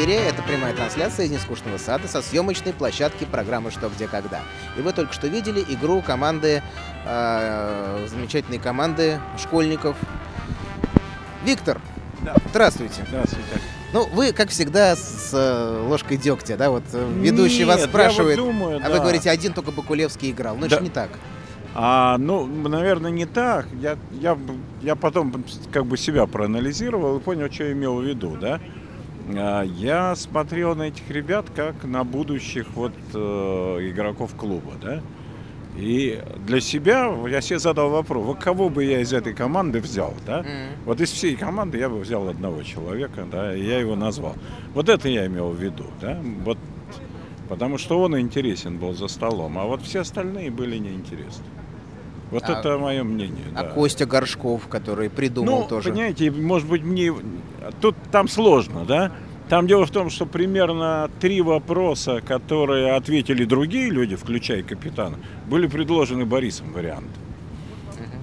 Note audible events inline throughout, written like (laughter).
эфире. Это прямая трансляция из нескучного сада со съемочной площадки программы «Что, где, когда». И вы только что видели игру команды, э, замечательной команды школьников. Виктор, Да. здравствуйте. Здравствуйте. Ну, вы, как всегда, с э, ложкой дегтя, да? Вот э, ведущий Нет, вас я вот спрашивает, думаю, а вы да. говорите, один только Бакулевский играл. Ну, это Да. же не так. А, ну, наверное, не так. Я, я, я потом как бы себя проанализировал и понял, что я имел в виду, да. А, Я смотрел на этих ребят как на будущих вот э, игроков клуба, да. И для себя я себе задал вопрос, вот кого бы я из этой команды взял, да? М. Вот из всей команды я бы взял одного человека, да, и я его назвал. Вот это я имел в виду, да, вот, потому что он интересен был за столом, а вот все остальные были неинтересны. Вот А- это мое мнение, А да. Костя Горшков, который придумал ну, тоже. понимаете, может быть, мне... Тут там сложно, да? Там дело в том, что примерно три вопроса, которые ответили другие люди, включая капитана, были предложены Борисом варианты.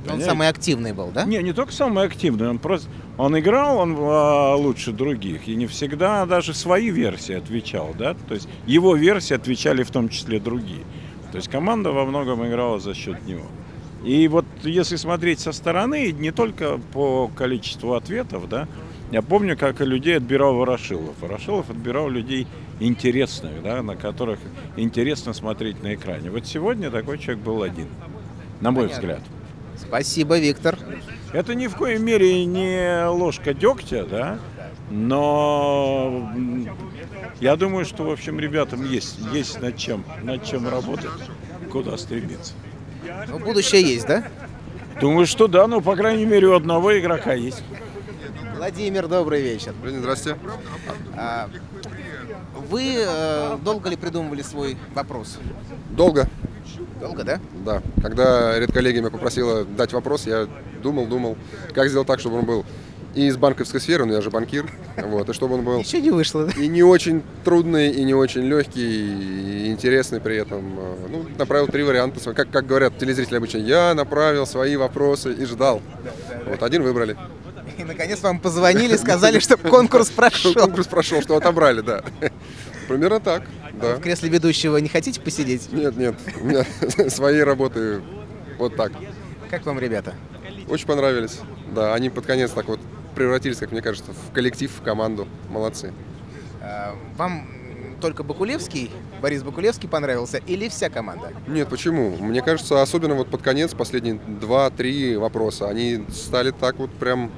Он самый активный был, да? Не, не только самый активный, он просто он играл он а, лучше других и не всегда даже свои версии отвечал, да, то есть его версии отвечали в том числе другие. То есть команда во многом играла за счет него. И вот если смотреть со стороны, не только по количеству ответов, да, я помню, как и людей отбирал Ворошилов. Ворошилов отбирал людей интересных, да, на которых интересно смотреть на экране. Вот сегодня такой человек был один, на мой Понятно. взгляд. Спасибо, Виктор. Это ни в коей мере не ложка дегтя, да, но я думаю, что, в общем, ребятам есть, есть над чем, над чем работать, куда стремиться. Ну, будущее есть, да? Думаю, что да, но, по крайней мере, у одного игрока есть. Владимир, добрый вечер. Блин, здрасте. А, Вы э, долго ли придумывали свой вопрос? Долго, Долго, да? да. Когда редколлегия меня попросила дать вопрос, я думал, думал, как сделать так, чтобы он был и из банковской сферы, но я же банкир, вот, и чтобы он был Еще не вышло, да? и не очень трудный, и не очень легкий, и интересный при этом. Э, Ну, направил три варианта. Как, как говорят телезрители обычно, я направил свои вопросы и ждал. Вот один выбрали. И наконец вам позвонили, сказали, что конкурс прошел. Конкурс прошел, что отобрали, да. Примерно так, да. В кресле ведущего не хотите посидеть? Нет, нет, у меня (laughs) свои работы вот так. Как вам, ребята? Очень понравились. Да, они под конец так вот превратились, как мне кажется, в коллектив, в команду. Молодцы. А, Вам только Бакулевский, Борис Бакулевский понравился или вся команда? Нет, почему? Мне кажется, особенно вот под конец, последние два-три вопроса, они стали так вот прям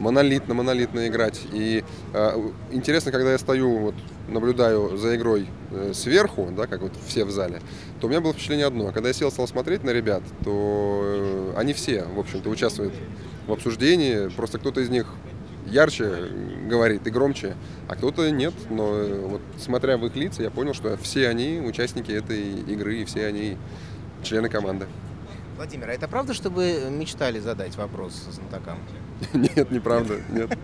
монолитно, монолитно играть. И э, интересно, когда я стою, вот, наблюдаю за игрой э, сверху, да, как вот все в зале, то у меня было впечатление одно. Когда я сел, стал смотреть на ребят, то э, они все, в общем-то, участвуют в обсуждении. Просто кто-то из них ярче говорит и громче, а кто-то нет. Но э, вот смотря в их лица, я понял, что все они участники этой игры, и все они члены команды. Владимир, а это правда, что вы мечтали задать вопрос знатокам? (laughs) Нет, неправда, нет.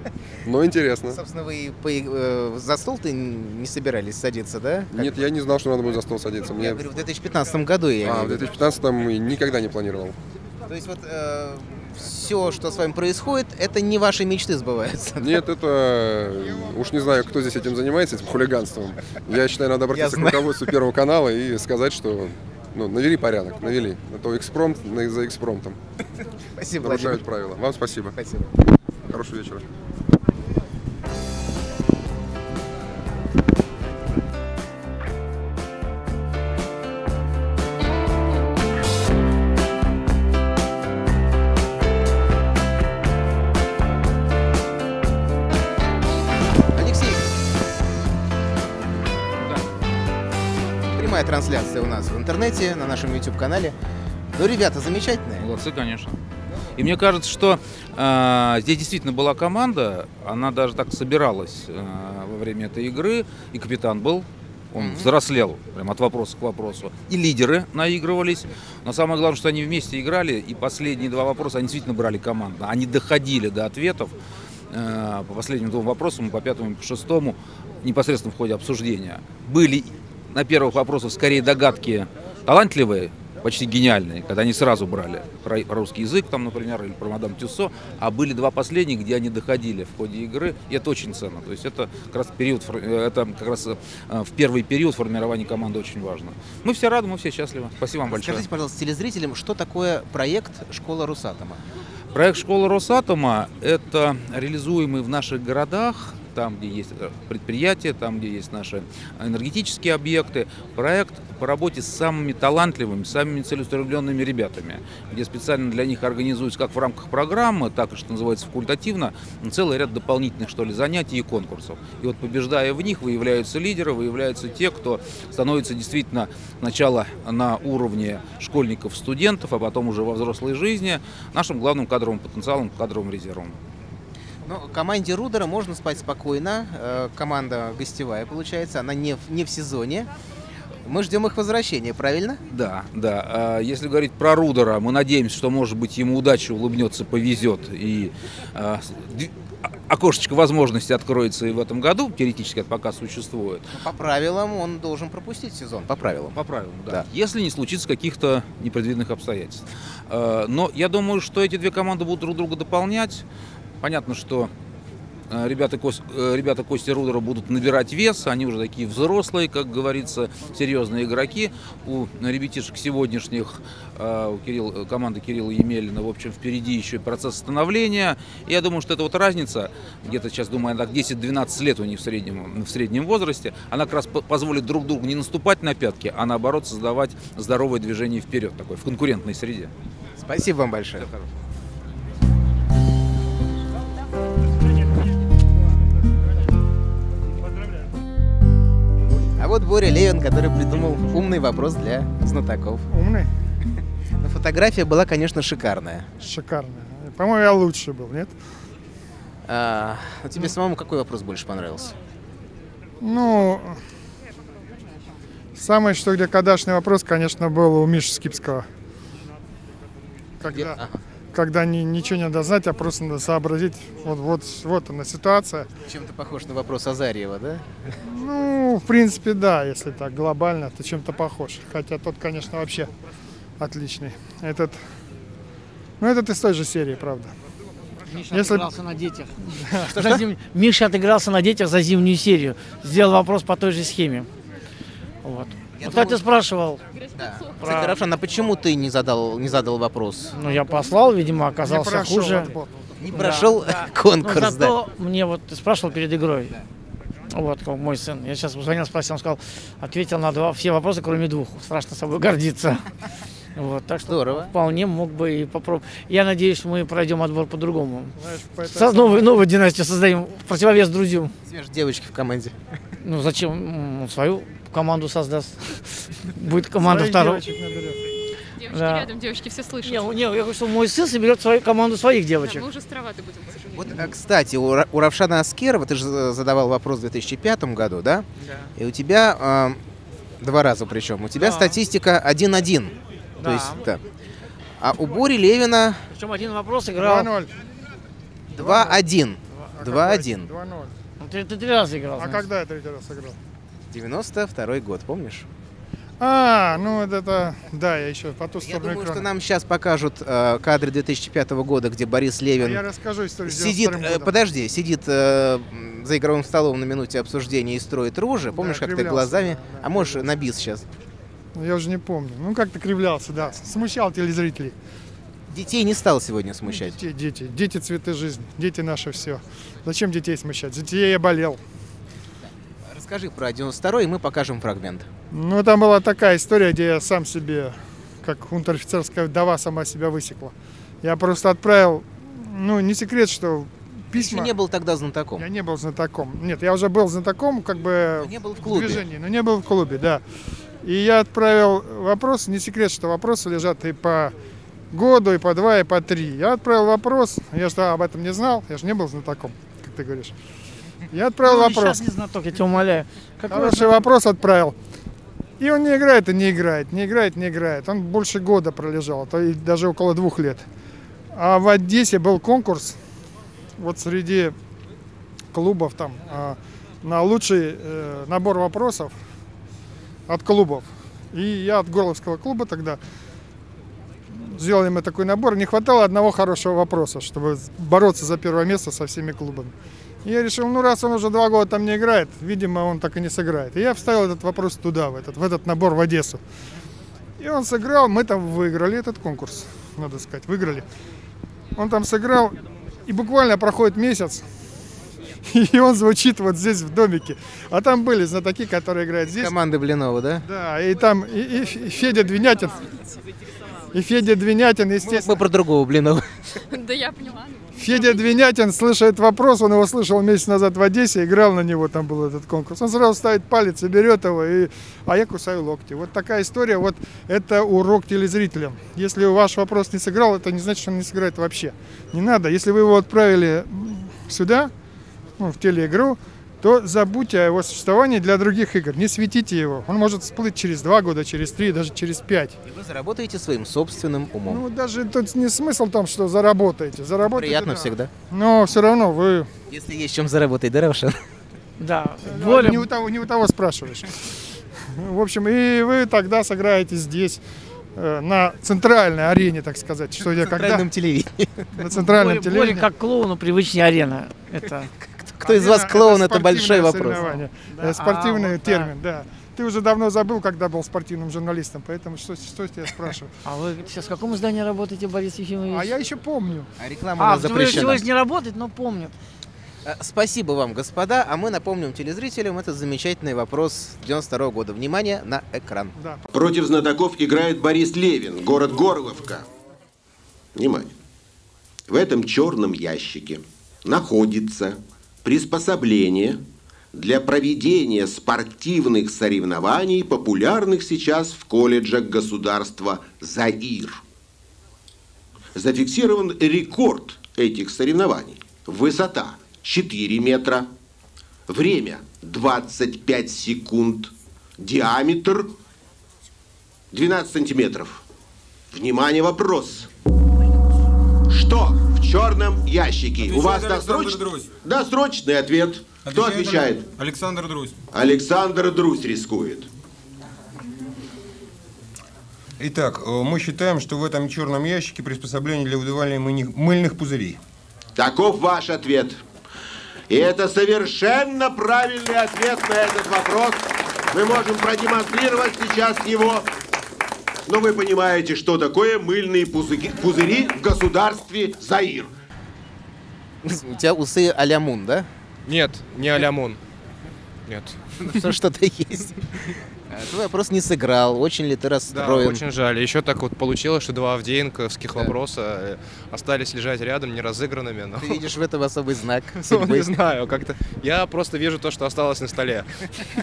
Но интересно. Собственно, вы по- э, за стол-то не собирались садиться, да? Нет, я не знал, что надо будет за стол садиться. Я говорю, в 2015 году я А, в в виду. 2015-м никогда не планировал. То есть вот все, что с вами происходит, это не ваши мечты сбываются. (laughs) Нет, это... э, Уж не знаю, кто здесь этим занимается, этим хулиганством. Я считаю, надо обратиться к руководству Первого канала и сказать, что ну, навели порядок, навели. А то экспромт за экспромтом. Спасибо, Нарушают Владимир. правила. Вам спасибо. Спасибо. Хорошего вечера. Интернете, на нашем YouTube-канале. Ну, ребята, замечательные. Молодцы, конечно. И мне кажется, что э, здесь действительно была команда, она даже так собиралась э, во время этой игры, и капитан был, он Мгм. взрослел прям от вопроса к вопросу, и лидеры наигрывались. Но самое главное, что они вместе играли, и последние два вопроса они действительно брали командно, они доходили до ответов э, по последним двум вопросам, по пятому и по шестому, непосредственно в ходе обсуждения. Были на первых вопросах скорее догадки талантливые, почти гениальные, когда они сразу брали про, русский язык, там, например, или про мадам Тюссо, а были два последних, где они доходили в ходе игры, и это очень ценно. То есть это как раз период, э, это как раз э, в первый период формирования команды очень важно. Мы все рады, мы все счастливы. Спасибо вам большое. Скажите, пожалуйста, телезрителям, что такое проект «Школа Русатома»? Проект «Школа Росатома» – это реализуемый в наших городах там, где есть предприятия, там, где есть наши энергетические объекты. Проект по работе с самыми талантливыми, самыми целеустремленными ребятами, где специально для них организуется как в рамках программы, так и, что называется, факультативно, целый ряд дополнительных, что ли, занятий и конкурсов. И вот побеждая в них, выявляются лидеры, выявляются те, кто становится действительно сначала на уровне школьников, студентов, а потом уже во взрослой жизни нашим главным кадровым потенциалом, кадровым резервом. Ну, команде Рудера можно спать спокойно. Э, команда гостевая, получается. Она не, в- не в сезоне. Мы ждем их возвращения, правильно? Да, да. А Если говорить про Рудера, мы надеемся, что, может быть, ему удача улыбнется, повезет, и а, а- окошечко возможностей откроется и в этом году, теоретически это пока существует. Но по правилам он должен пропустить сезон. По правилам. По правилам, да. Да. Если не случится каких-то непредвиденных обстоятельств. Э, Но я думаю, что эти две команды будут друг друга дополнять. Понятно, что э, ребята, э, ребята Кости Рудера будут набирать вес, они уже такие взрослые, как говорится, серьезные игроки. У ребятишек сегодняшних, э, у Кирилл- команды Кирилла Емелина, в общем, впереди еще процесс становления. Я думаю, что эта вот разница, где-то сейчас, думаю, так 10-12 лет у них в среднем, в среднем возрасте, она как раз по- позволит друг другу не наступать на пятки, а наоборот создавать здоровое движение вперед, такое, в конкурентной среде. Спасибо вам большое. Вот Боря Левин, который придумал умный вопрос для знатоков. Умный, (laughs) Но фотография была, конечно, шикарная. шикарный. По-моему, я лучший был, нет? А, а тебе самому какой вопрос больше понравился? Ну, самый что где кадашный вопрос, конечно, был у Миши Скипского. Где- Когда, Ага. Когда ни- ничего не надо знать, а просто надо сообразить. Вот, вот, вот она ситуация. Чем-то похож на вопрос Азарьева, да? Ну, в принципе, да, если так глобально, то чем-то похож. Хотя тот, конечно, вообще отличный. Этот, ну, этот из той же серии, правда. Миша Если- отыгрался на детях. За зим- Миша отыгрался на детях за зимнюю серию. Сделал вопрос по той же схеме. Вот. Я Вот как думаю- спрашивал, Да. Про- Кстати, Равшан, а почему ты не задал, не задал вопрос? ну я послал, видимо, Не оказался прошел хуже. отбор. Не Да, прошел да. конкурс, Но да. зато мне вот ты спрашивал перед игрой. Вот, как мой сын. Я сейчас звонил, спросил, он сказал, ответил на два, все вопросы, кроме двух. Страшно собой гордиться. (laughs) Вот, так что Здорово. вполне мог бы и попробовать. Я надеюсь, мы пройдем отбор по-другому. Знаешь, по этой Со- Новую, новую династию создаем, в противовес друзьям. Свежие девочки в команде. Ну зачем? Свою команду создаст. Будет команда второго. Девочки Да. рядом, девочки все слышат. Не, не, я говорю, что мой сын соберет свою команду своих Да, девочек. мы уже староваты будем, к сожалению. Вот, а, кстати, у, у Равшана Аскерова, ты же за- задавал вопрос в 2005 году, да? И у тебя а, два раза причем. У тебя Да. статистика 1-1. То Да. есть, да. А у Бори Левина Причем один вопрос играл. 2-0. 2-1. А 2-1. 2-0. Ну, Ты, ты три раза играл. А значит. когда я третий раз сыграл? 92 год, помнишь? А, ну вот это, да, я еще по ту Я сторону думаю, что экрана. нам сейчас покажут э, кадры 2005 года, где Борис Левин Я расскажу историю сидит, 92-м э, подожди, сидит э, за игровым столом на минуте обсуждения и строит ружи. Помнишь, как ты глазами? да, да, а можешь кривлялся. на бис сейчас? Ну, Я уже не помню. Ну, как-то кривлялся, да. Смущал телезрителей. Детей не стал сегодня смущать. Дети, дети, дети цветы жизни. Дети наше все. Зачем детей смущать? За детей я болел. Расскажи про 92 и мы покажем фрагмент. Ну, там была такая история, где я сам себе, как унтер-офицерская вдова, сама себя высекла. Я просто отправил, ну, не секрет, что Ты письма... еще не был тогда знатоком. Я не был знатоком. Нет, я уже был знатоком, как бы Но не был в клубе. движении, но не был в клубе, да. И я отправил вопрос, не секрет, что вопросы лежат и по году, и по два, и по три. Я отправил вопрос, я что, об этом не знал, я же не был знатоком, как ты говоришь. Я отправил Ну, вопрос. Сейчас не знаток, я тебя умоляю. Какой Хороший вопрос отправил. И он не играет и не играет, не играет, не играет. Он больше года пролежал, а то и даже около двух лет. А в Одессе был конкурс вот среди клубов там а, на лучший э, набор вопросов от клубов. И я от Горловского клуба тогда сделали мы такой набор, не хватало одного хорошего вопроса, чтобы бороться за первое место со всеми клубами. Я решил, ну раз он уже два года там не играет, видимо, он так и не сыграет. И я вставил этот вопрос туда, в этот, в этот набор в Одессу. И он сыграл, мы там выиграли этот конкурс, надо сказать, выиграли. Он там сыграл, и буквально проходит месяц, (laughs) и он звучит вот здесь в домике. А там были знатоки, которые играют здесь. Команды Блинова, да? Да, и там и, и Федя Двинятин. И Федя Двинятин, естественно. Мы про другого Блинова. Да я поняла. Федя Двинятин слышит вопрос, он его слышал месяц назад в Одессе, играл на него, там был этот конкурс. Он сразу ставит палец и берет его, и... а я кусаю локти. Вот такая история, вот это урок телезрителям. Если ваш вопрос не сыграл, это не значит, что он не сыграет вообще. Не надо. Если вы его отправили сюда, ну, в телеигру, то забудьте о его существовании для других игр. Не светите его. Он может всплыть через два года, через три, даже через пять. И вы заработаете своим собственным умом. Ну, даже тут не смысл в том, что заработаете. заработаете Приятно да. всегда. Но все равно вы Если есть чем заработать, да, Равшан? Да, более, Не у того, не у того спрашиваешь. В общем, и вы тогда сыграете здесь э, на центральной арене, так сказать, что я В когда центральном телевидении. на центральном более, более телевидении. как клоуну привычнее арена. Это (laughs) Кто из вас клоун, это большой спортивное вопрос. соревнование. Да. Э, Спортивный А, вот термин, да. Ты уже давно забыл, когда был спортивным журналистом, поэтому что, что я тебя спрашиваю? А вы сейчас в каком издании работаете, Борис Ефимович? А я еще помню. А реклама у А, нас в запрещена. сегодня не работает, но помнит. Э, Спасибо вам, господа. А мы напомним телезрителям этот замечательный вопрос 92 года. Внимание на экран. Да. Против знатоков играет Борис Левин, город Горловка. Внимание. В этом черном ящике находится приспособление для проведения спортивных соревнований, популярных сейчас в колледжах государства Заир. Зафиксирован рекорд этих соревнований. Высота 4 метра, время 25 секунд, диаметр 12 сантиметров. Внимание, вопрос. Что черном ящике? У вас Отвечает Александр досроч- Друзь. досрочный ответ. Кто отвечает? Александр Друзь. Александр Друзь рискует. Итак, э, мы считаем, что в этом черном ящике приспособление для выдувания мыльных пузырей. Таков ваш ответ. И это совершенно правильный ответ на этот вопрос. Мы можем продемонстрировать сейчас его. Но вы понимаете, что такое мыльные пузыри, пузыри в государстве Заир. У тебя усы а-ля Мун, да? Нет, не Алямун. Нет. Что что-то есть. А, Твой вопрос не сыграл. Очень ли ты Да, расстроен? очень жаль. Еще так вот получилось, что два авдеенковских Да. вопроса э, остались лежать рядом, не разыгранными. Но... Ты видишь в этом особый знак (laughs) Ну, судьбы. не знаю, как-то. Я просто вижу то, что осталось на столе.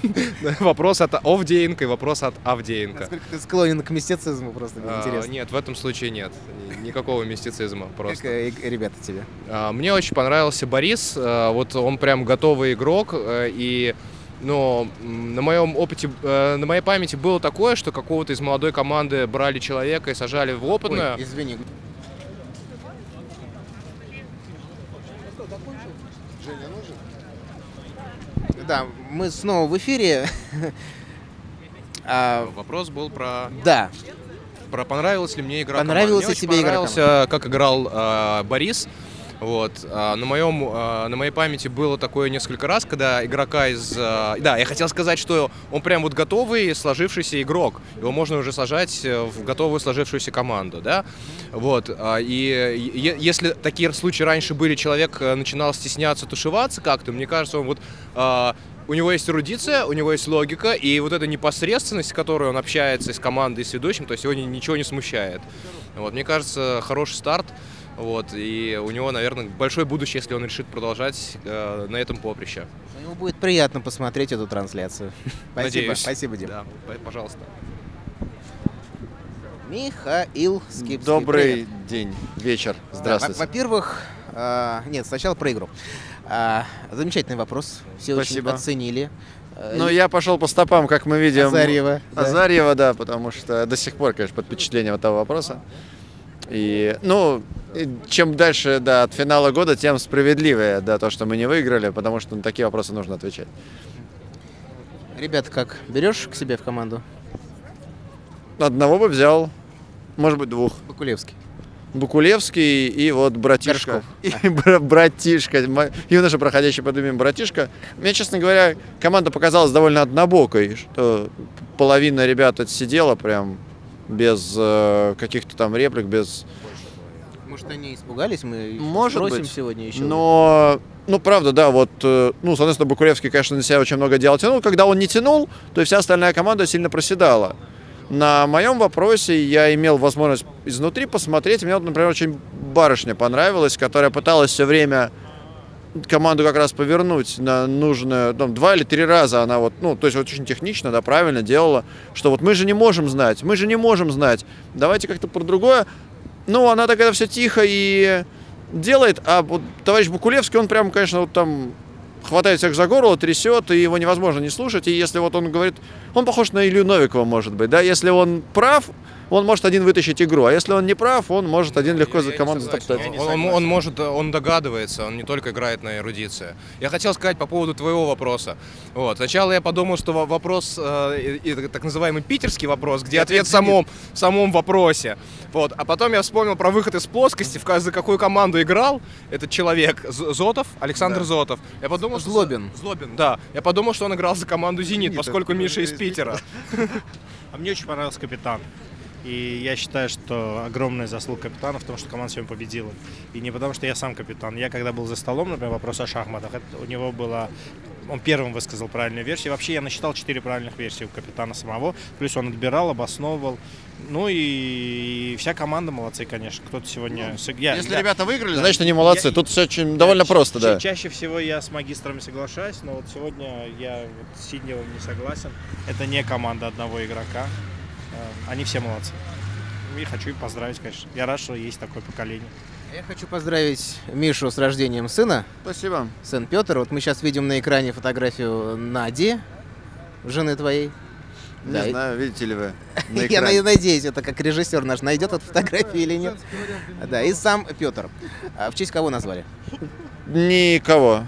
(laughs) Вопрос от Овдеенко и вопрос от Авдеенко. Насколько ты склонен к мистицизму, просто мне А, интересно. Нет, в этом случае нет. Ни- Никакого мистицизма Как просто. э, и- ребята тебе? А, Мне очень понравился Борис. Вот он прям готовый игрок. э, И но на моем опыте, э, на моей памяти было такое, что какого-то из молодой команды брали человека и сажали в опытную. Ой, извини. Да, мы снова в эфире. А, Вопрос был про, да, про понравилась ли мне игра очень тебе игра понравился, как играл э, Борис. Вот. а, на, моем, а, на моей памяти было такое несколько раз, когда игрока из... а, да, я хотел сказать, что он прям вот готовый сложившийся игрок. Его можно уже сажать э, в готовую сложившуюся команду, да? Вот. и если такие случаи раньше были, человек э, начинал стесняться, тушеваться как-то, мне кажется, он вот... у него есть эрудиция, у него есть логика, и вот эта непосредственность, с которой он общается с командой, с ведущим, то есть его ни- ничего не смущает. Вот, мне кажется, хороший старт. Вот, и у него, наверное, большое будущее, если он решит продолжать э, на этом поприще. ему будет приятно посмотреть эту трансляцию. (laughs) Спасибо, Надеюсь. спасибо, Дим. Да, пожалуйста. Михаил Скипский. Добрый привет. день, вечер. Да, Здравствуйте. во- Во-первых, а, нет, сначала про игру. А, замечательный вопрос. Все Спасибо. очень оценили. А, Ну, я пошел по стопам, как мы видим. Азарьева, да. Азарьева, да, потому что до сих пор, конечно, под впечатлением этого вопроса. И, ну, чем дальше, да, от финала года, тем справедливее, да, то, что мы не выиграли, потому что на такие вопросы нужно отвечать. Ребята, как? Берешь к себе в команду? Одного бы взял. может быть, двух. Бакулевский. Букулевский и вот братишка. И (laughs) бра- братишка, юноша, проходящий под именем братишка. Мне, честно говоря, команда показалась довольно однобокой, что половина ребят отсидела прям без э, каких-то там реплик, без... Может, они испугались, мы Может бросим быть. сегодня еще. Но, ну, правда, да, вот, э, ну, соответственно, Бакулевский, конечно, на себя очень много дел тянул. Когда он не тянул, то и вся остальная команда сильно проседала. На моем вопросе я имел возможность изнутри посмотреть. Мне, вот, например, очень барышня понравилась, которая пыталась все время команду как раз повернуть на нужное, там, два или три раза она вот, ну, то есть вот очень технично, да, правильно делала, что вот мы же не можем знать, мы же не можем знать, давайте как-то про другое. Ну, она так это все тихо и делает, а вот товарищ Букулевский, он прям, конечно, вот там хватает всех за горло, трясет, и его невозможно не слушать. И если вот он говорит, он похож на Илью Новикова, может быть, да, если он прав, он может один вытащить игру, а если он не прав, он может один легко за команду затоптать. Он, он- он может, он догадывается, он не только играет на эрудиции. Я хотел сказать по поводу твоего вопроса. Вот. Сначала я подумал, что во- вопрос, э, и- и так называемый питерский вопрос, где ответ в самом, в самом вопросе. Вот. А потом я вспомнил про выход из плоскости, в за какую команду играл этот человек, Зотов, Александр Зотов. Я подумал, что- Злобин. Злобин, да. Я подумал, что он играл за команду «Зенит», поскольку Миша из Питера. (laughs) А мне очень понравился капитан. И я считаю, что огромная заслуга капитана в том, что команда сегодня победила. И не потому, что я сам капитан. Я когда был за столом, например, вопрос о шахматах, это у него было... Он первым высказал правильную версию. Вообще я насчитал четыре правильных версии у капитана самого. Плюс он отбирал, обосновывал. Ну и вся команда молодцы, конечно. Кто-то сегодня... с- я- Если я- ребята выиграли, да. значит, они молодцы. Я- Тут все очень довольно ча- просто, ча- да. Чаще всего я с магистрами соглашаюсь, но вот сегодня я вот с Сидневым не согласен. Это не команда одного игрока. Э, Они все молодцы. И хочу их поздравить, конечно. Я рад, что есть такое поколение. Я хочу поздравить Мишу с рождением сына. Спасибо. Сын Петр. Вот мы сейчас видим на экране фотографию Нади, жены твоей. Не Да, знаю, видите ли вы на (laughs) Я экране. на- надеюсь, это как режиссер наш найдет эту фотографию или нет. Да, и сам Петр. А в честь кого назвали? Никого.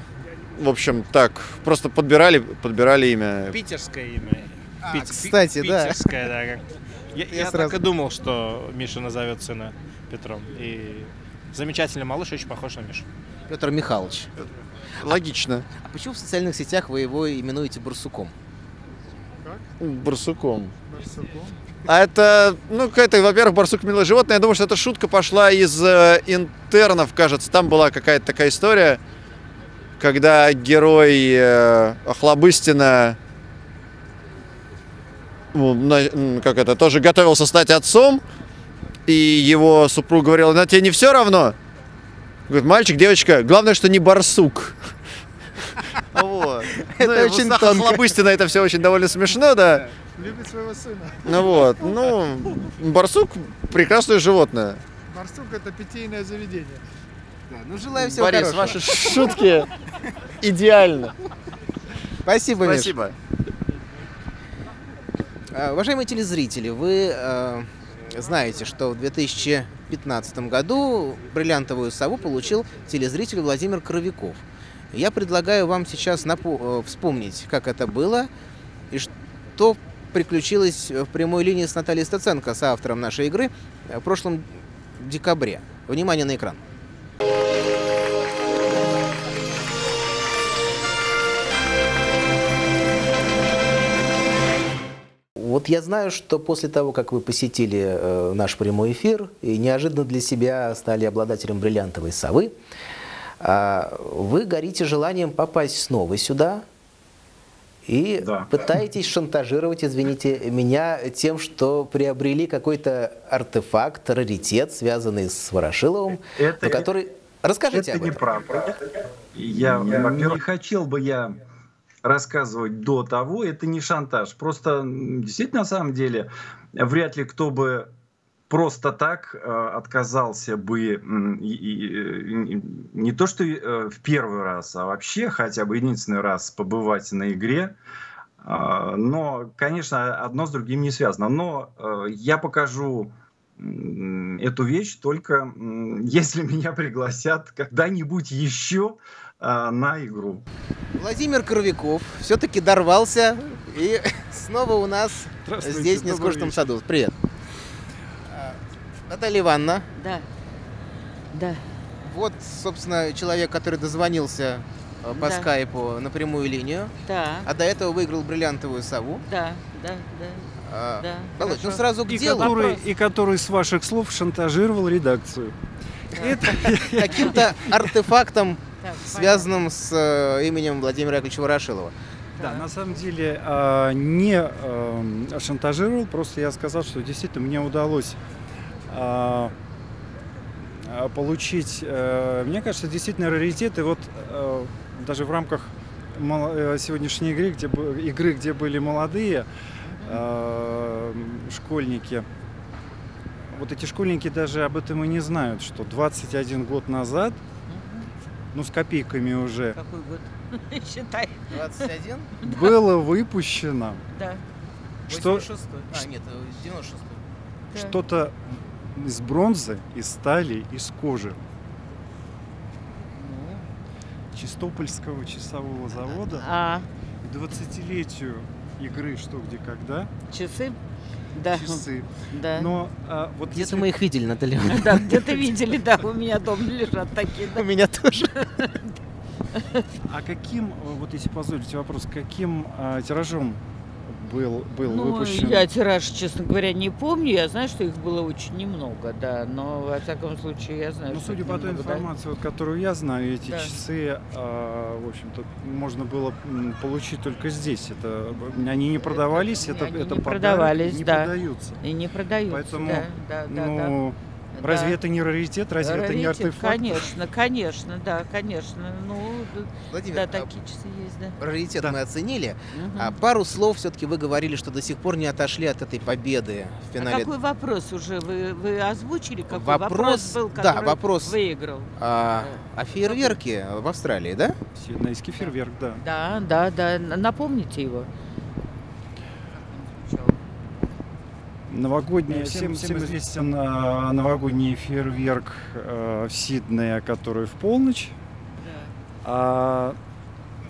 В общем, так, просто подбирали, подбирали имя. Питерское имя. А, кстати, да. Питерское, да. как- Я, Я я сразу- так и думал, что Миша назовет сына Петром. И замечательный малыш, очень похож на Мишу. Петр Михайлович. Логично. А почему в социальных сетях вы его именуете Барсуком? Барсуком. А это, ну, какая-то, во-первых, барсук милое животное. Я думаю, что эта шутка пошла из э, интернов, кажется. Там была какая-то такая история, когда герой э, Охлобыстина, ну, как это, тоже готовился стать отцом, и его супруг говорила, на тебе не все равно? Говорит, мальчик, девочка, главное, что не барсук. (laughs) Вот. Это Ну, очень тонко. Охлобыстина это все очень довольно смешно, да. Любит своего сына. Ну вот, ну, барсук прекрасное животное. Барсук это питейное заведение. Ну, желаю всего Борис, хорошего. ваши шутки идеально. Спасибо, Миш. Спасибо. А, Уважаемые телезрители, вы э, знаете, что в 2015 году бриллиантовую сову получил телезритель Владимир Кровяков. Я предлагаю вам сейчас э, вспомнить, как это было и что приключилось в прямой линии с Натальей Стаценко, с автором нашей игры, э, в прошлом декабре. Внимание на экран. Вот я знаю, что после того, как вы посетили э, наш прямой эфир и неожиданно для себя стали обладателем бриллиантовой совы, а, вы горите желанием попасть снова сюда и пытаетесь шантажировать, извините меня, тем, что приобрели какой-то артефакт, раритет, связанный с Ворошиловым, Это- который... Расскажите это об этом. неправда. Я, не хотел бы я рассказывать до того, это не шантаж. Просто действительно, на самом деле, вряд ли кто бы просто так э, отказался бы и- э, и- не то что э, в первый раз, а вообще хотя бы единственный раз побывать на игре. А, Но, конечно, одно с другим не связано. Но э, я покажу эту вещь только (laughs) если меня пригласят когда-нибудь еще а, на игру. Владимир Коровиков все-таки дорвался и (laughs) снова у нас здесь, в Нескучном саду. Привет. А, Наталья Ивановна, Да. Да. вот, собственно, человек, который дозвонился э, по Да. скайпу на прямую линию, Да. а до этого выиграл бриллиантовую сову. Да, да, да. А, Да. Володь, ну сразу к И делу. который, и который, с ваших слов, шантажировал редакцию. (laughs) Каким-то артефактом, Так, связанным с э, именем Владимира Яковлевича Ворошилова. Да, на самом деле а, не эм, шантажировал, просто я сказал, что действительно мне удалось а, а, получить, э, мне кажется, действительно раритет. И вот э, даже в рамках э, сегодняшней игры, где, игры, где были молодые э, школьники, вот эти школьники даже об этом и не знают, что 21 год назад, ну с копейками уже, Какой год? (laughs) Считай. 21? было выпущено Да. что 86 А, нет, 96 Да. что-то из бронзы, из стали, из кожи. Чистопольского часового завода А. к 20-летию игры «Что, где, когда» Часы? Да. часы. Да. Но а, вот Где-то если- мы их видели, Наталья. (laughs) Да, где-то видели, да, у меня дома лежат такие. да. У меня тоже. (laughs) А каким, вот если позволите вопрос, каким а, тиражом был, был Ну, выпущен? я тираж, честно говоря, не помню. Я знаю, что их было очень немного, да. Но, во всяком случае, я знаю, Ну, что судя по той да. информации, вот, которую я знаю, эти Да. часы, а, в общем-то, можно было получить только здесь. Это они не продавались, это, Они это не подарок, продавались, не да. продаются. И не продаются, Поэтому, да, да, да, ну, да. Разве Да. это не раритет, разве это не Раритет, артефакт? Конечно, конечно, да, конечно. Ну, да, Владимир, да, а такие часы есть, да. Раритет мы оценили. Мгм. А пару слов все-таки вы говорили, что до сих пор не отошли от этой победы в А финале. какой вопрос уже вы, вы озвучили? Какой Вопрос- был, да, вопрос. выиграл? А, о фейерверке в Австралии, да? Сиднейский фейерверк, да. Да, да, да. Напомните его. Новогодний, Да, всем, всем- известен а, новогодний фейерверк а, в Сиднее, который в полночь. А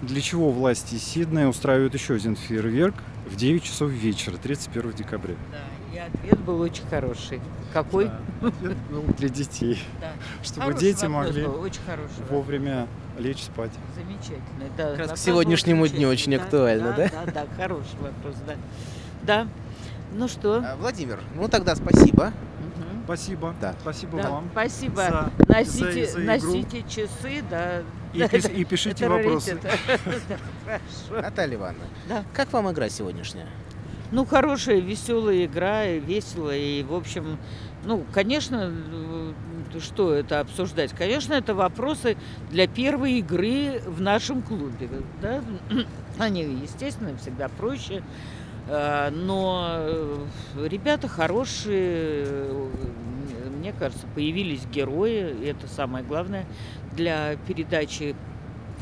для чего власти Сиднея устраивают еще один фейерверк в 9 часов вечера, 31 декабря? И ответ был очень хороший. Какой? Да, ответ был для детей. (laughs) Да. Чтобы Хороший дети могли был, очень хороший вопрос. вовремя лечь спать. Замечательно. Да, Как раз к сегодняшнему дню очень замечательный. актуально, да? Да, да, хороший вопрос, да. Да. Ну что? А, Владимир, ну тогда спасибо. Спасибо. Да. Спасибо Да, вам. спасибо. за- носите, за- за игру. носите часы, да. И Да, пис- это- и пишите это вопросы. (laughs) Хорошо. Наталья Ивановна, Да. как вам игра сегодняшняя? Ну, хорошая, веселая игра, и весело, и, в общем, ну, конечно, э, что это обсуждать? Конечно, это вопросы для первой игры в нашем клубе, да? (clears throat) Они, естественно, всегда проще, э, но э, ребята хорошие, э, мне кажется, появились герои, и это самое главное для передачи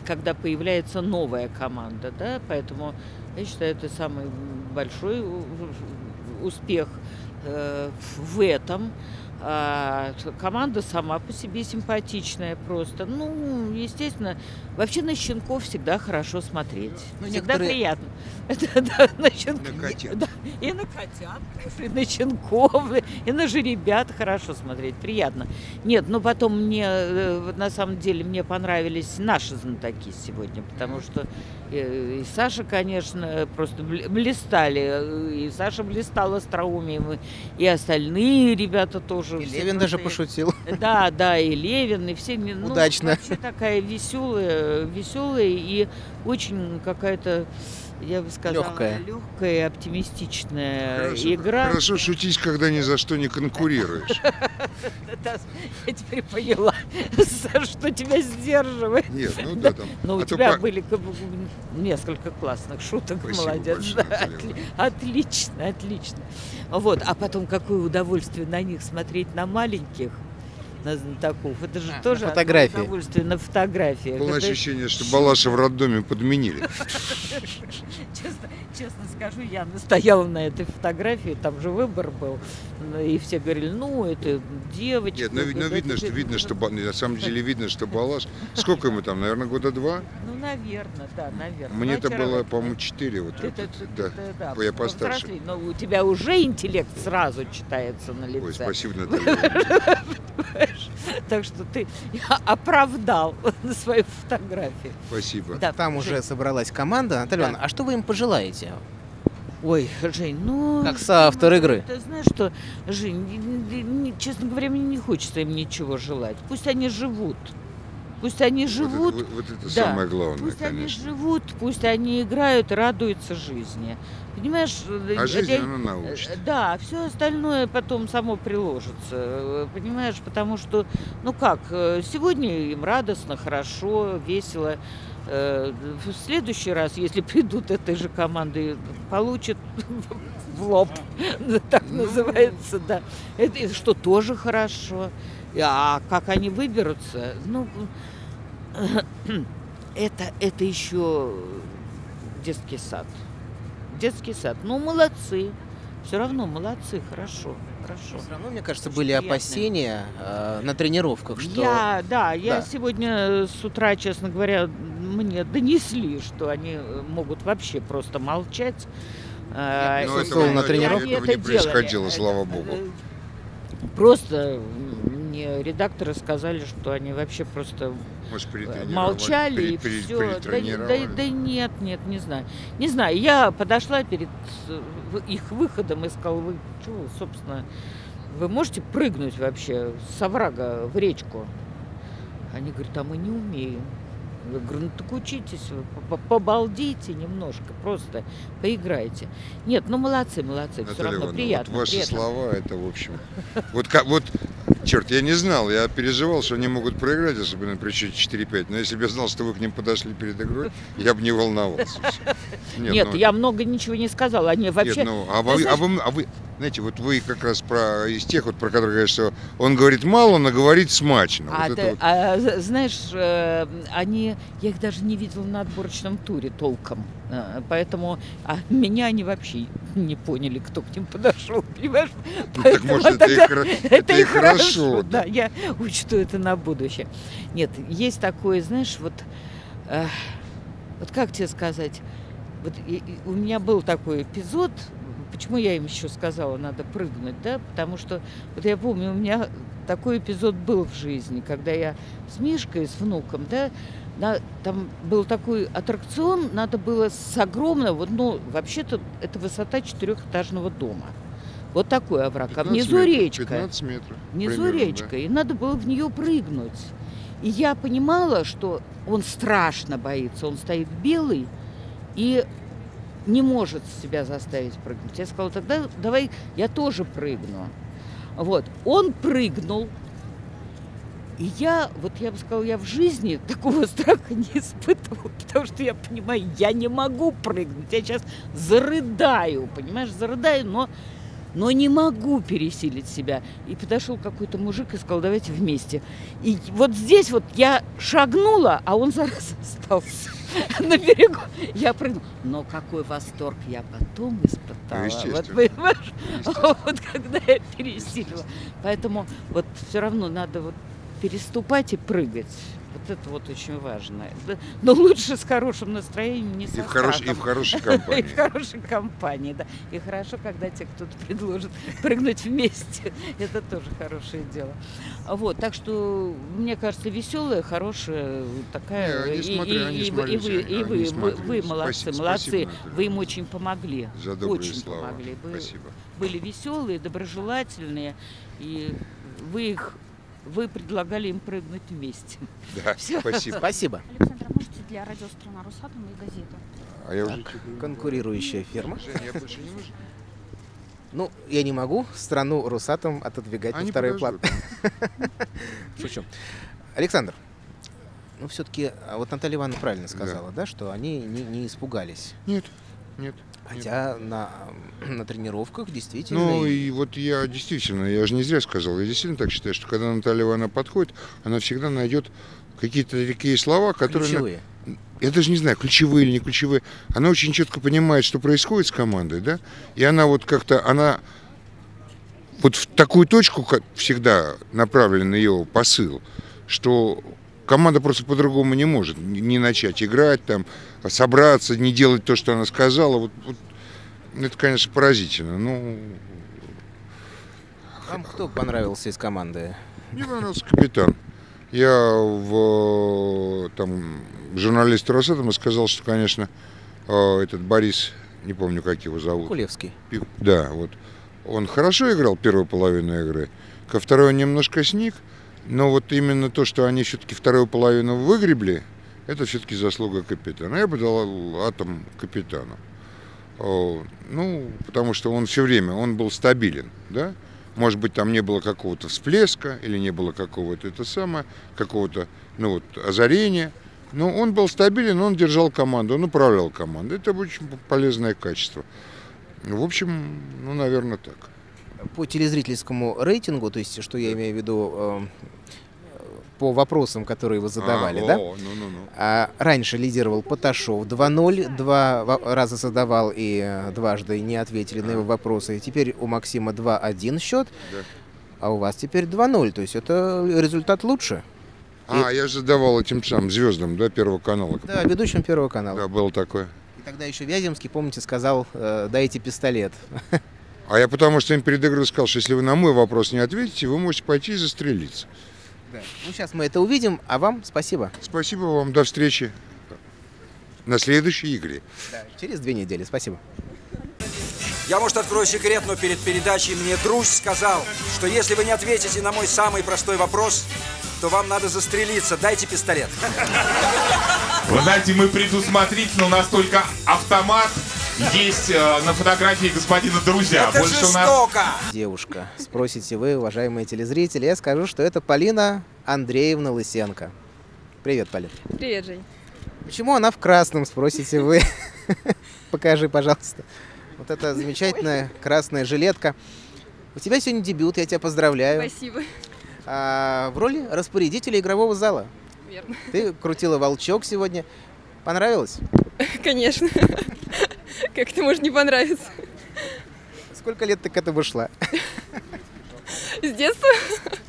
когда появляется новая команда, да, поэтому я считаю, это самый большой успех э, в этом. А, команда сама по себе симпатичная просто. Ну, естественно, вообще на щенков всегда хорошо смотреть. Ну, всегда некоторые- приятно. (laughs) Это, да, на щенков. На котят. Да, и на котят, и на щенков, и на жеребят хорошо смотреть, приятно. Нет, ну потом мне, э, на самом деле, мне понравились наши знатоки сегодня, потому что э, и Саша, конечно, просто бл- блистали, э, и Саша блистал остроумием, и- и остальные ребята тоже. И Левин даже пошутил. Да, да, и Левин, и все. ну, Удачно. Вообще такая веселая, веселая и очень какая-то, я бы сказала, Лёгкая. легкая, оптимистичная Хорошо, игра. хорошо шутить, когда ни за что не конкурируешь. Я теперь поняла, что тебя сдерживает. Нет, ну да, там. Но у А тебя были несколько классных шуток, молодец. отлично, отлично. Вот, а потом какое удовольствие на них смотреть на маленьких, знатоков. Это же А, на тоже одно фотографии. удовольствие на фотографиях. Было Это- ощущение, что Балаша в роддоме подменили. (laughs) Честно, честно скажу, я настояла на этой фотографии, там же выбор был. И все говорили, ну, это девочка. Нет, но, но это- видно, что, видно, что, на самом деле видно, что Балаш, сколько ему там, наверное, года два? Ну, наверное, да, наверное. Мне-то Ну, было, очаровательно. по-моему, четыре. Вот, это, да. я постарше. повзрослей. Но у тебя уже интеллект сразу читается на лице. Ой, спасибо, (laughs) Наталья. Так что ты оправдал на (laughs) свою фотографию. Спасибо. Да, Там уже собралась команда. Наталья а что вы им пожелаете? Ой, Жень, ну... Как соавтор игры. Ты знаешь что, Жень, честно говоря, мне не хочется им ничего желать. Пусть они живут. Пусть они живут. Вот, вот это да, самое главное, Пусть они конечно. живут, пусть они играют радуются жизни. Понимаешь? э, А жизнь это- она научит. э, Да, все остальное потом само приложится. э, Понимаешь, потому что, ну как, сегодня им радостно, хорошо, весело. Э, В следующий раз, если придут этой же команды, получат (laughs) в лоб, (laughs) так называется, да. Это что тоже хорошо. А как они выберутся, ну, (clears throat) это, это еще детский сад. Детский сад. Ну, молодцы. Все равно молодцы, хорошо, хорошо. Все равно, мне кажется, были приятно. опасения э, на тренировках, что... Я, да, я Да. сегодня с утра, честно говоря, мне донесли, что они э, могут вообще просто молчать. А, Я Но этого, на тренировке. этого это не происходило, слава богу. Э, Просто мне редакторы сказали, что они вообще просто Может, э, молчали и все. Да, да, да нет, нет, не знаю. Не знаю, я подошла перед их выходом и сказала, вы что, собственно, вы можете прыгнуть вообще с оврага в речку? Они говорят, а мы не умеем. Я говорю, ну так учитесь, побалдите немножко, просто поиграйте. Нет, ну молодцы, молодцы, все Наталья равно Ивановна, приятно. вот ваши приятно. слова, это, в общем... Вот, как, вот, черт, я не знал, я переживал, что они могут проиграть, особенно при счете 4-5, но если бы я знал, что вы к ним подошли перед игрой, я бы не волновался. Нет, ну, я много ничего не сказала. Они вообще. Нет, ну, а вы, а, знаешь, вы, а вы, знаете, вот вы как раз про из тех, вот, про которых говорят, что он говорит мало, но говорит смачно. А, вот ты- вот. а, знаешь, э, они, я их даже не видела на отборочном туре толком, поэтому а меня они вообще не поняли, кто к ним подошел, понимаешь? Ну, так, может, это и тогда- хоро- это это и и хорошо, хорошо, да, я учту это на будущее. Нет, есть такое, знаешь, вот, э, вот как тебе сказать, вот и- и у меня был такой эпизод, почему я им еще сказала, надо прыгнуть, да, потому что, вот я помню, у меня такой эпизод был в жизни, когда я с Мишкой, с внуком, да, на- там был такой аттракцион, надо было с огромного, ну, вообще-то это высота четырехэтажного дома. Вот такой овраг. А 15 внизу метров, речка. 15 метров. Внизу примерно, да. речка. И надо было в нее прыгнуть. И я понимала, что он страшно боится. Он стоит белый и не может себя заставить прыгнуть. Я сказала, тогда давай я тоже прыгну. Вот. Он прыгнул. И я, вот я бы сказала, я в жизни (laughs) такого страха не испытывала, потому что я понимаю, я не могу прыгнуть. Я сейчас зарыдаю, понимаешь, зарыдаю, но, но не могу пересилить себя. И подошел какой-то мужик и сказал, давайте вместе. И вот здесь вот я шагнула, а он зараз (laughs) остался (laughs) на берегу. Я прыгнула. Но какой восторг я потом испытала. Ну, Вот понимаешь? Вот когда я пересилила. Поэтому вот все равно надо вот переступать и прыгать. Вот это вот очень важно. Но лучше с хорошим настроением, не со в хорош- и в хорошей компании. (laughs) И в хорошей компании, да. И хорошо, когда тебе кто-то предложит прыгнуть вместе. (laughs) Это тоже хорошее дело. Вот, так что, мне кажется, веселая, хорошая такая. Не, они и, и- и вы, и вы, и вы, вы, молодцы, Спасибо, молодцы. спасибо, вы им очень помогли. За добрые очень слова. помогли. Вы Спасибо. были веселые, доброжелательные, и вы их вы предлагали им прыгнуть вместе. Да, (laughs) Всё. спасибо. Спасибо. Александр, а можете для радиострана Росатом и газету? А я уже Так, конкурирующая фирма. Женя, я больше не нужен? (laughs) Ну, я не могу страну Росатом отодвигать Они на второй план. (laughs) Шучу. Александр, ну все-таки, вот Наталья Ивановна правильно сказала, да, что они не, не испугались. Нет, нет. Хотя на, (clears throat) на тренировках действительно... Ну и- вот я действительно, я же не зря сказал, я действительно так считаю, что когда Наталья Ивановна подходит, она всегда найдет какие-то такие слова, которые... она- Ключевые. Я даже не знаю, ключевые или не ключевые. Она очень четко понимает, что происходит с командой, да? И она вот как-то, она вот в такую точку, как всегда направлен ее посыл, что команда просто по-другому не может не начать играть, там, собраться, не делать то, что она сказала. Вот, вот это, конечно, поразительно. Ну, Вам кто понравился из команды? Мне понравился капитан. Я в там журналист Росатома сказал, что, конечно, э, этот Борис, не помню, как его зовут. Кулевский. Да, вот. Он хорошо играл первую половину игры. Ко второй он немножко сник. Но вот именно то, что они все-таки вторую половину выгребли, это все-таки заслуга капитана. Я бы дал атом капитану. О, Ну, потому что он все время, он был стабилен, да? Может быть, там не было какого-то всплеска или не было какого-то это самое, какого-то, ну вот, озарения. Но он был стабилен, он держал команду, он управлял командой. Это очень полезное качество. В общем, ну, наверное, так. По телезрительскому рейтингу, то есть, что я имею в виду, э, по вопросам, которые вы задавали, А, да? о, ну-ну-ну. А раньше лидировал Поташов 2-0, два раза задавал и э, дважды не ответили на его вопросы. Теперь у Максима 2-1 счет, Да. а у вас теперь 2-0. То есть это результат лучше. А, я же давал этим самым звездам, да, Первого канала. Да, ведущим Первого канала. Да, было такое. И тогда еще Вяземский, помните, сказал, э, дайте пистолет. (laughs) А я потому что им перед игрой сказал, что если вы на мой вопрос не ответите, вы можете пойти и застрелиться. Да. Ну, сейчас мы это увидим, а вам спасибо. Спасибо вам, до встречи на следующей игре. Да, через две недели. Спасибо. Я, может, открою секрет, но перед передачей мне друж сказал, что если вы не ответите на мой самый простой вопрос, то вам надо застрелиться. Дайте пистолет. Вы знаете, мы предусмотрительно, у нас только автомат есть э, на фотографии господина Друзья. Это Больше у нас... жестоко! Девушка. Спросите вы, уважаемые телезрители, я скажу, что это Полина Андреевна Лысенко. Привет, Полин. Привет, Жень. Почему она в красном, спросите вы? (laughs) Покажи, пожалуйста. Вот эта замечательная красная жилетка. У тебя сегодня дебют, я тебя поздравляю. Спасибо. А, в роли распорядителя игрового зала. Верно. Ты крутила волчок сегодня. Понравилось? (laughs) Конечно. (laughs) Как это может не понравиться? Сколько лет ты к этому шла? С детства?